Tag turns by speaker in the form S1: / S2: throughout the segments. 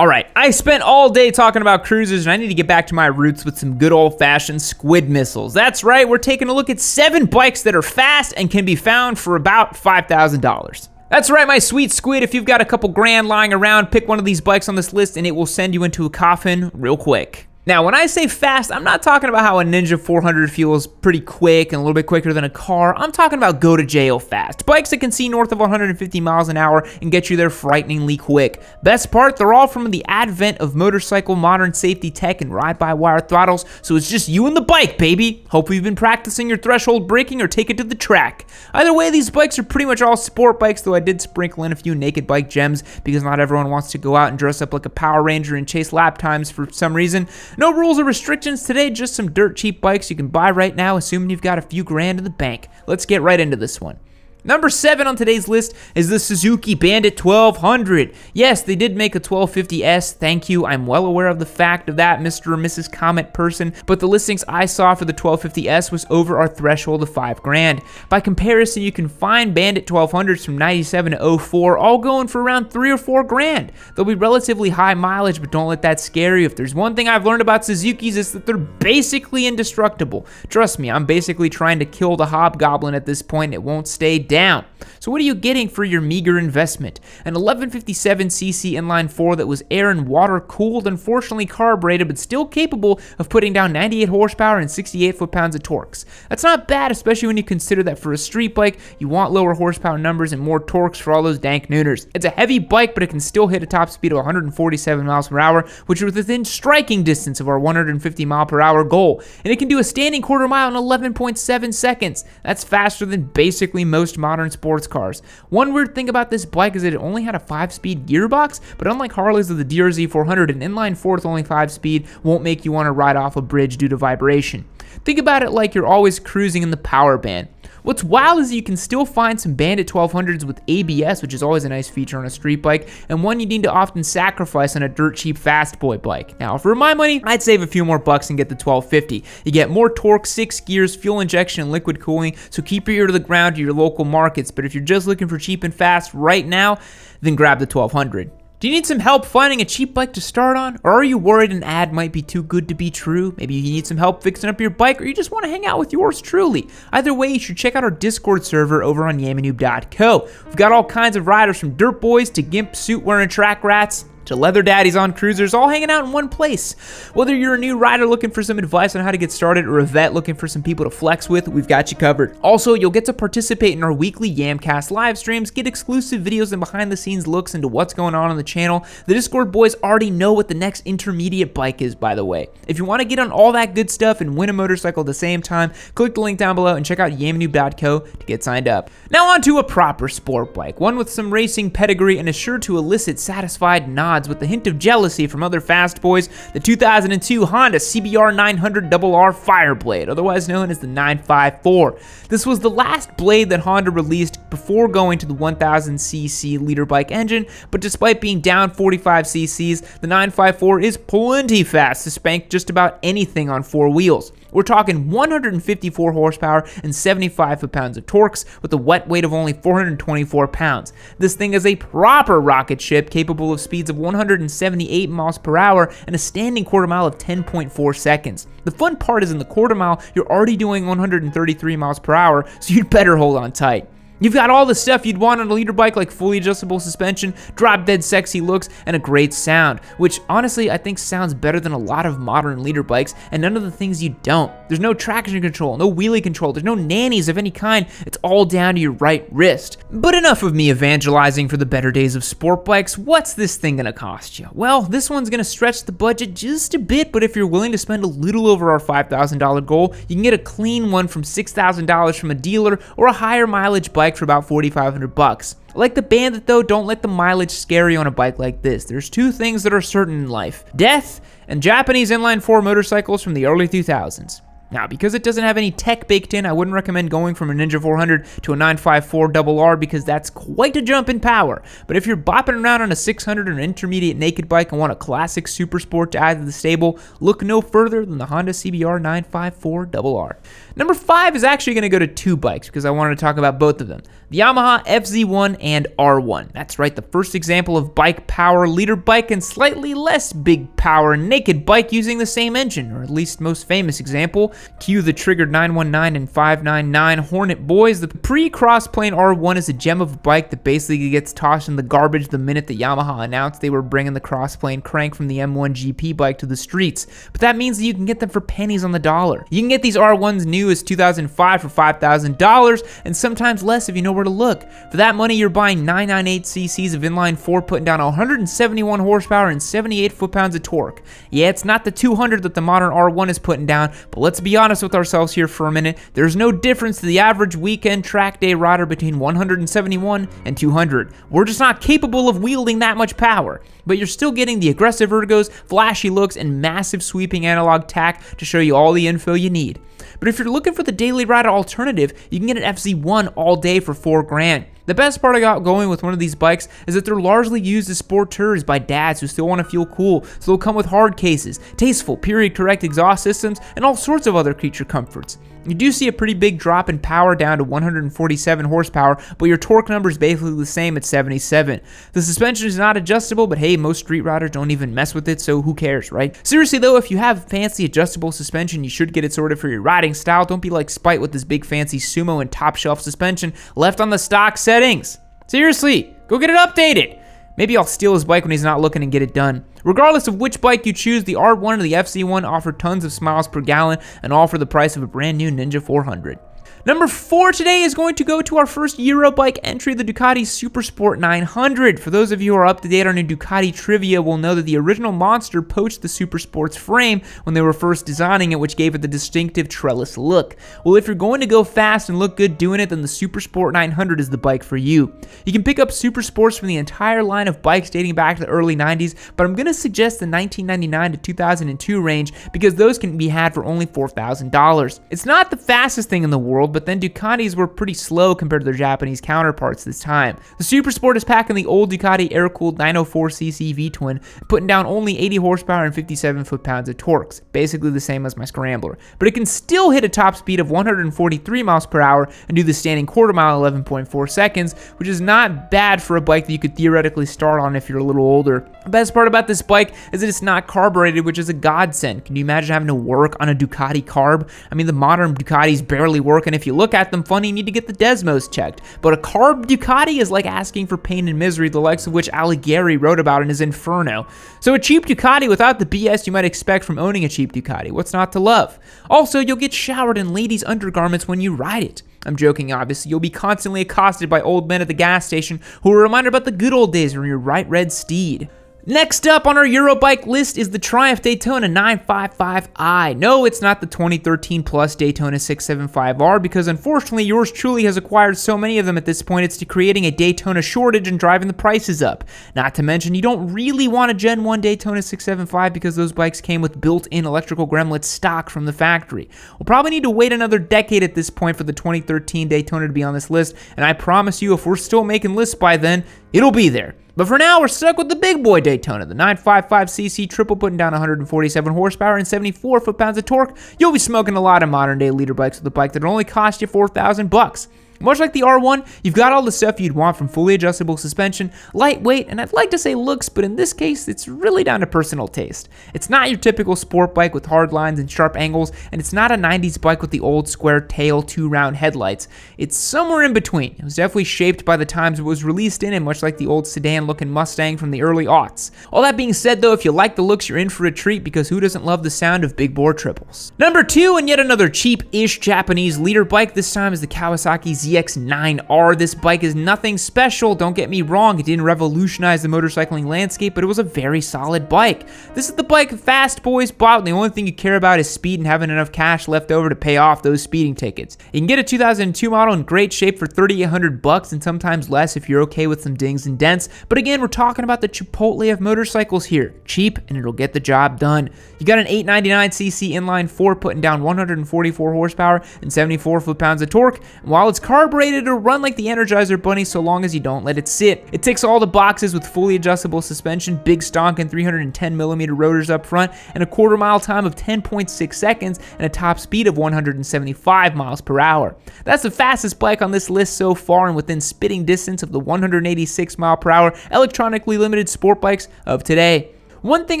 S1: All right, I spent all day talking about cruisers, and I need to get back to my roots with some good old fashioned squid missiles. That's right, we're taking a look at seven bikes that are fast and can be found for about $5,000. That's right, my sweet squid. If you've got a couple grand lying around, pick one of these bikes on this list and it will send you into a coffin real quick. Now, when I say fast, I'm not talking about how a Ninja 400 feels pretty quick and a little bit quicker than a car. I'm talking about go to jail fast. Bikes that can see north of 150 miles an hour and get you there frighteningly quick. Best part, they're all from the advent of motorcycle modern safety tech and ride-by-wire throttles, so it's just you and the bike, baby. Hope you've been practicing your threshold braking or take it to the track. Either way, these bikes are pretty much all sport bikes, though I did sprinkle in a few naked bike gems because not everyone wants to go out and dress up like a Power Ranger and chase lap times for some reason. No rules or restrictions today, just some dirt cheap bikes you can buy right now, assuming you've got a few grand in the bank. Let's get right into this one. Number seven on today's list is the Suzuki Bandit 1200. Yes, they did make a 1250S. Thank you. I'm well aware of the fact of that, Mr. or Mrs. Comment person, but the listings I saw for the 1250S was over our threshold of five grand. By comparison, you can find Bandit 1200s from 97 to 04, all going for around three or four grand. They'll be relatively high mileage, but don't let that scare you. If there's one thing I've learned about Suzuki's, is that they're basically indestructible. Trust me, I'm basically trying to kill the Hobgoblin at this point. It won't stay down. So what are you getting for your meager investment? An 1157cc inline 4 that was air and water cooled, unfortunately carbureted, but still capable of putting down 98 horsepower and 68 foot-pounds of torques. That's not bad, especially when you consider that for a street bike, you want lower horsepower numbers and more torques for all those dank nooners. It's a heavy bike, but it can still hit a top speed of 147 miles per hour, which is within striking distance of our 150 mile per hour goal. And it can do a standing quarter mile in 11.7 seconds. That's faster than basically most modern sports cars. One weird thing about this bike is that it only had a 5-speed gearbox, but unlike Harley's of the DRZ 400, an inline 4 with only 5-speed won't make you want to ride off a bridge due to vibration. Think about it like you're always cruising in the power band. What's wild is you can still find some Bandit 1200s with ABS, which is always a nice feature on a street bike, and one you need to often sacrifice on a dirt cheap fast boy bike. Now, for my money, I'd save a few more bucks and get the 1250. You get more torque, six gears, fuel injection, and liquid cooling, so keep your ear to the ground to your local markets. But if you're just looking for cheap and fast right now, then grab the 1200. Do you need some help finding a cheap bike to start on? Or are you worried an ad might be too good to be true? Maybe you need some help fixing up your bike or you just want to hang out with yours truly. Either way, you should check out our Discord server over on yammienoob.co. We've got all kinds of riders from dirt boys to gimp suit wearing track rats to leather daddies on cruisers, all hanging out in one place. Whether you're a new rider looking for some advice on how to get started or a vet looking for some people to flex with, we've got you covered. Also, you'll get to participate in our weekly Yamcast live streams, get exclusive videos and behind the scenes looks into what's going on on the channel. The Discord boys already know what the next intermediate bike is, by the way. If you want to get on all that good stuff and win a motorcycle at the same time, click the link down below and check out yammienoob.co to get signed up. Now on to a proper sport bike, one with some racing pedigree and is sure to elicit satisfied nods with a hint of jealousy from other fast boys, the 2002 Honda CBR 900 RR Fireblade, otherwise known as the 954. This was the last blade that Honda released before going to the 1000cc liter bike engine, but despite being down 45 cc's, the 954 is plenty fast to spank just about anything on four wheels. We're talking 154 horsepower and 75 foot-pounds of torques with a wet weight of only 424 pounds. This thing is a proper rocket ship capable of speeds of 178 miles per hour and a standing quarter mile of 10.4 seconds. The fun part is in the quarter mile, you're already doing 133 miles per hour, so you'd better hold on tight. You've got all the stuff you'd want on a liter bike like fully adjustable suspension, drop dead sexy looks, and a great sound, which honestly I think sounds better than a lot of modern liter bikes, and none of the things you don't. There's no traction control, no wheelie control, there's no nannies of any kind, it's all down to your right wrist. But enough of me evangelizing for the better days of sport bikes, what's this thing gonna cost you? Well, this one's gonna stretch the budget just a bit, but if you're willing to spend a little over our $5,000 goal, you can get a clean one from $6,000 from a dealer or a higher mileage bike bike for about 4500 bucks. Like the Bandit though, don't let the mileage scare you on a bike like this. There's two things that are certain in life. Death and Japanese inline 4 motorcycles from the early 2000s. Now, because it doesn't have any tech baked in, I wouldn't recommend going from a Ninja 400 to a 954 RR because that's quite a jump in power. But if you're bopping around on a 600 or an intermediate naked bike and want a classic super sport to add to the stable, look no further than the Honda CBR 954 RR. Number five is actually going to go to two bikes because I wanted to talk about both of them. the Yamaha FZ1 and R1. That's right, the first example of bike power, liter bike, and slightly less big power naked bike using the same engine, or at least most famous example. Cue the triggered 919 and 599 Hornet boys. The pre-crossplane R1 is a gem of a bike that basically gets tossed in the garbage the minute the Yamaha announced they were bringing the crossplane crank from the M1 GP bike to the streets. But that means that you can get them for pennies on the dollar. You can get these R1s new as 2005 for $5,000 and sometimes less if you know where to look. For that money, you're buying 998 cc's of inline 4 putting down 171 horsepower and 78 foot-pounds of torque. Yeah, it's not the 200 that the modern R1 is putting down, but let's be honest with ourselves here for a minute. There's no difference to the average weekend track day rider between 171 and 200. We're just not capable of wielding that much power but you're still getting the aggressive ergos, flashy looks, and massive sweeping analog tach to show you all the info you need. But if you're looking for the daily rider alternative, you can get an FZ1 all day for 4 grand. The best part I got going with one of these bikes is that they're largely used as sporteurs by dads who still want to feel cool, so they'll come with hard cases, tasteful, period correct exhaust systems, and all sorts of other creature comforts. You do see a pretty big drop in power down to 147 horsepower, but your torque number is basically the same at 77. The suspension is not adjustable, but hey, most street riders don't even mess with it, so who cares, right? Seriously though, if you have fancy adjustable suspension, you should get it sorted for your riding style. Don't be like Spite with this big fancy sumo and top shelf suspension left on the stock settings. Seriously, go get it updated. Maybe I'll steal his bike when he's not looking and get it done. Regardless of which bike you choose, the R1 or the FZ1 offer tons of smiles per gallon and all for the price of a brand new Ninja 400. Number four today is going to go to our first Eurobike entry, the Ducati Supersport 900. For those of you who are up to date on Ducati trivia will know that the original monster poached the Supersport's frame when they were first designing it, which gave it the distinctive trellis look. Well, if you're going to go fast and look good doing it, then the Supersport 900 is the bike for you. You can pick up Supersports from the entire line of bikes dating back to the early 90s, but I'm going to suggest the 1999 to 2002 range because those can be had for only $4,000. It's not the fastest thing in the world, but then Ducatis were pretty slow compared to their Japanese counterparts this time. The Super Sport is packing the old Ducati air-cooled 904cc V-twin, putting down only 80 horsepower and 57 foot-pounds of torques, basically the same as my Scrambler. But it can still hit a top speed of 143 miles per hour and do the standing quarter mile in 11.4 seconds, which is not bad for a bike that you could theoretically start on if you're a little older. The best part about this bike is that it's not carbureted, which is a godsend. Can you imagine having to work on a Ducati carb? I mean, the modern Ducatis barely work, and if you look at them funny, you need to get the Desmos checked. But a carb Ducati is like asking for pain and misery, the likes of which Alighieri wrote about in his Inferno. So a cheap Ducati without the BS you might expect from owning a cheap Ducati. What's not to love? Also, you'll get showered in ladies' undergarments when you ride it. I'm joking, obviously. You'll be constantly accosted by old men at the gas station who are reminded about the good old days when you're right red steed. Next up on our Eurobike list is the Triumph Daytona 955i. No, it's not the 2013 Plus Daytona 675R because unfortunately yours truly has acquired so many of them at this point it's to creating a Daytona shortage and driving the prices up. Not to mention you don't really want a Gen 1 Daytona 675 because those bikes came with built-in electrical gremlins stock from the factory. We'll probably need to wait another decade at this point for the 2013 Daytona to be on this list and I promise you if we're still making lists by then, it'll be there. But for now, we're stuck with the big boy Daytona, the 955cc triple putting down 147 horsepower and 74 foot-pounds of torque. You'll be smoking a lot of modern-day liter bikes with a bike that'll only cost you 4,000 bucks. Much like the R1, you've got all the stuff you'd want from fully adjustable suspension, lightweight, and I'd like to say looks, but in this case, it's really down to personal taste. It's not your typical sport bike with hard lines and sharp angles, and it's not a 90s bike with the old square tail, two round headlights. It's somewhere in between. It was definitely shaped by the times it was released in, and much like the old sedan looking Mustang from the early aughts. All that being said, though, if you like the looks, you're in for a treat because who doesn't love the sound of big bore triples? Number two, and yet another cheap ish Japanese liter bike, this time is the Kawasaki Z ZX9R. This bike is nothing special, don't get me wrong, it didn't revolutionize the motorcycling landscape, but it was a very solid bike. This is the bike fast boys bought, and the only thing you care about is speed and having enough cash left over to pay off those speeding tickets. You can get a 2002 model in great shape for 3800 bucks and sometimes less if you're okay with some dings and dents, but again, we're talking about the Chipotle of motorcycles here. Cheap, and it'll get the job done. You got an 899cc inline 4 putting down 144 horsepower and 74 foot-pounds of torque, and while it's car carbureted to run like the Energizer Bunny so long as you don't let it sit. It ticks all the boxes with fully adjustable suspension, big stonk and 310 millimeter rotors up front, and a quarter mile time of 10.6 seconds and a top speed of 175 miles per hour. That's the fastest bike on this list so far and within spitting distance of the 186 mile per hour electronically limited sport bikes of today. One thing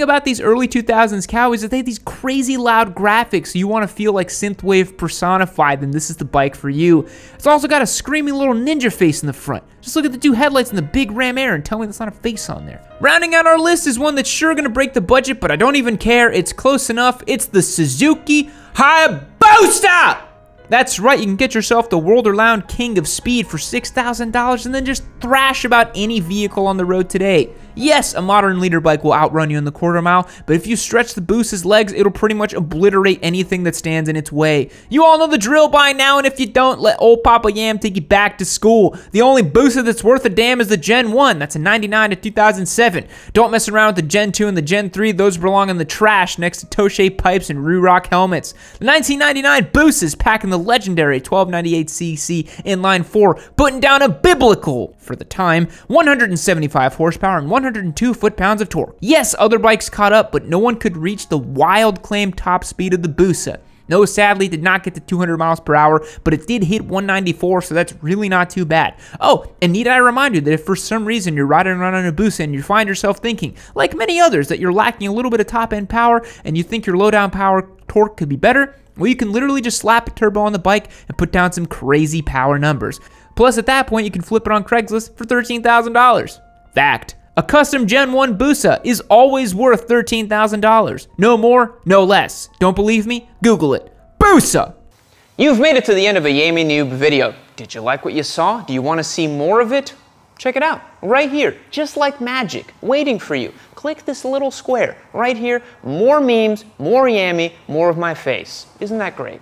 S1: about these early 2000s cow is that they had these crazy loud graphics, so you want to feel like synthwave personified, then this is the bike for you. It's also got a screaming little ninja face in the front. Just look at the two headlights and the big ram air and tell me that's not a face on there. Rounding out our list is one that's sure gonna break the budget, but I don't even care. It's close enough. It's the Suzuki Hayabusa! That's right, you can get yourself the world-renowned king of speed for $6,000 and then just thrash about any vehicle on the road today. Yes, a modern liter bike will outrun you in the quarter mile, but if you stretch the Busa's legs, it'll pretty much obliterate anything that stands in its way. You all know the drill by now, and if you don't, let old Papa Yam take you back to school. The only Busa that's worth a damn is the Gen 1. That's a 99 to 2007. Don't mess around with the Gen 2 and the Gen 3. Those belong in the trash next to Toce pipes and Ruroc helmets. The 1999 Busa's packing the legendary 1298cc inline 4, putting down a biblical, for the time, 175 horsepower and 102 foot-pounds of torque. Yes, other bikes caught up, but no one could reach the wild claimed top speed of the Busa. No, sadly, did not get to 200 miles per hour, but it did hit 194, so that's really not too bad. Oh, and need I remind you that if for some reason you're riding around on a Busa and you find yourself thinking, like many others, that you're lacking a little bit of top-end power and you think your low-down power torque could be better, well, you can literally just slap a turbo on the bike and put down some crazy power numbers. Plus, at that point, you can flip it on Craigslist for $13,000. Fact. A custom Gen 1 Busa is always worth $13,000. No more, no less. Don't believe me? Google it. Busa!
S2: You've made it to the end of a Yammie Noob video. Did you like what you saw? Do you want to see more of it? Check it out, right here, just like magic, waiting for you. Click this little square, right here, more memes, more Yammie, more of my face. Isn't that great?